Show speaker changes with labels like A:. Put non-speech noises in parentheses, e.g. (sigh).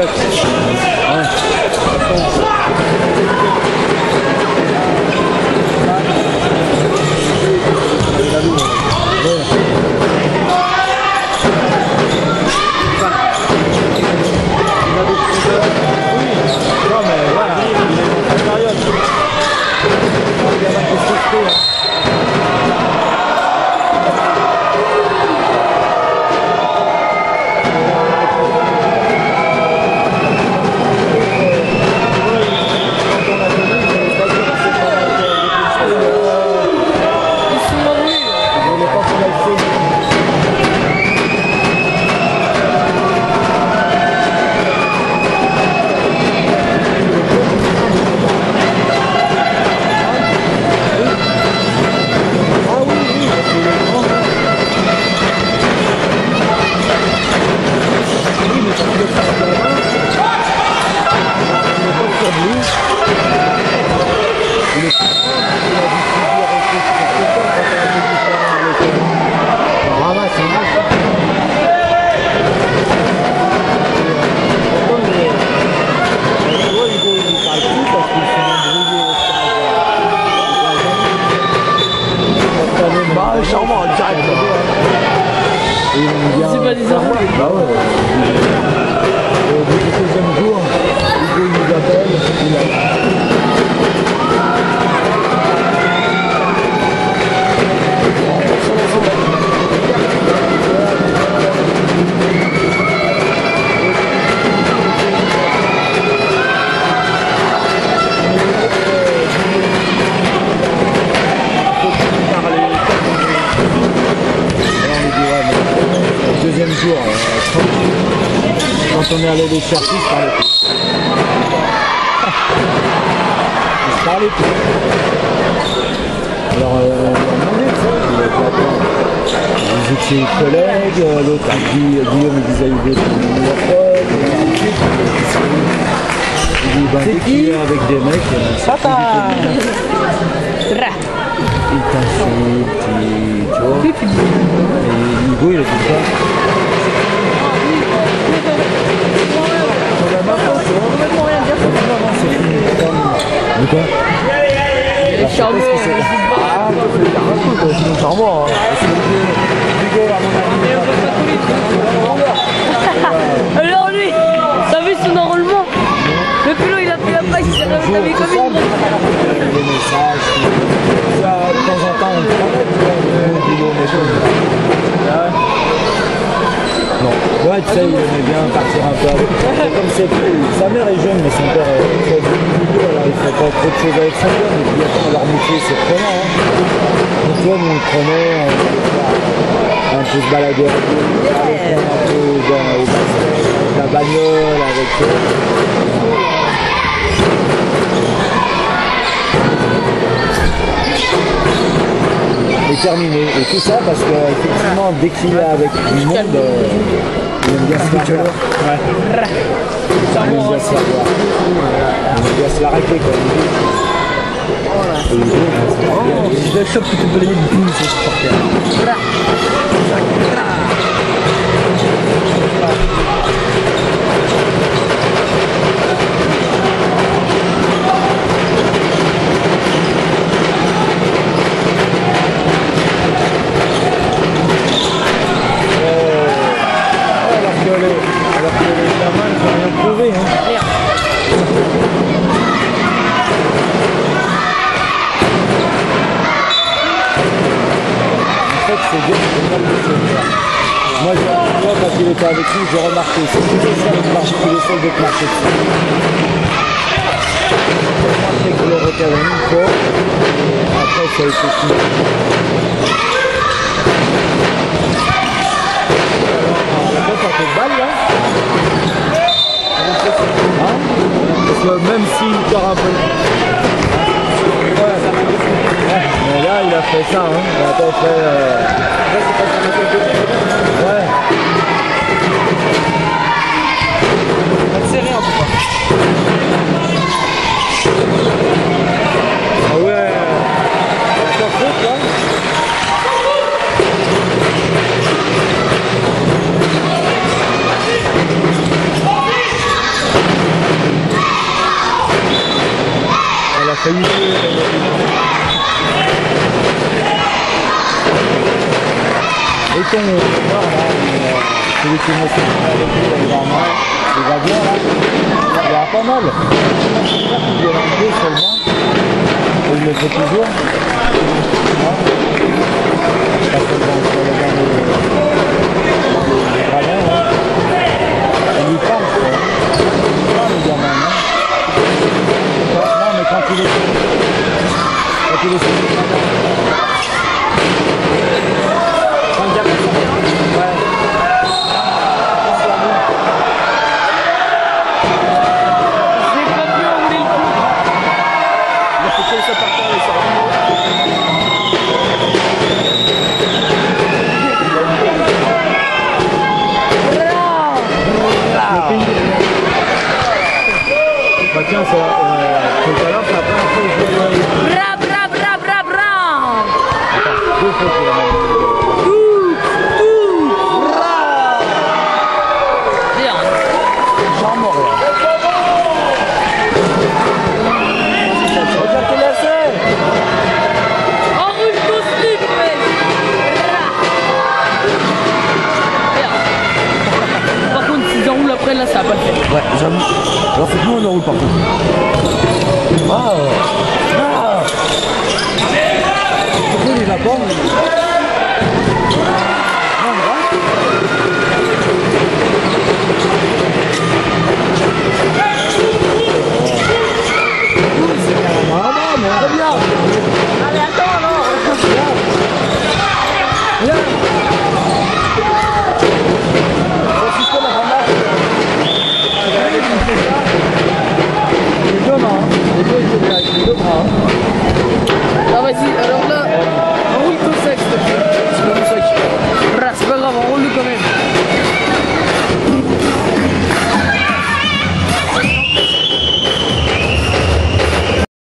A: Non,
B: Direct.
C: C'est pas des enfants.
A: Bah ouais. On est allé les chercher, parlait plus. Plus. Alors euh, vous étiez collègues, euh, l'autre a dit, Guillaume il disait il était mon meilleur pote, est avec des mecs, euh, bien. (laughs) Il t'insulte, il- tu vois. Et Hugo, il a dit ça. Ouais, tu sais, il aimait bien partir un peu comme c'est sa mère est jeune, mais son père est très vieux, alors il fait pas trop de choses avec son père, mais puis attends, leur métier c'est prenant. Hein. Donc toi, on le prenait, on allait un peu se balader on un peu dans la bagnole, avec eux. Et terminé. Et tout ça parce que effectivement dès qu'il est avec du monde, euh, il aime bien se faire voir. Il aime bien se faire voir. Il aime bien se la
B: vais choper que tu c'est supporter.
A: Moi, quand il était avec nous, j'ai remarqué, c'est toujours ça le marche, il essaie de te marcher dessus. J'ai remarqué que le une fois, après ça a été fini. Ça fait balle Parce que même s'il tord un peu. Ouais. Mais là, il a fait ça, hein. A fait. Euh... Ouais.
B: serré en tout cas.
A: Ah ouais, ça là. Elle a Et ton... Voilà, celui qui fait va
C: voir normal.
B: Il est
C: roule par contre.
B: Ah, ah.
A: ah. Il est là-bas
C: vas-y, alors.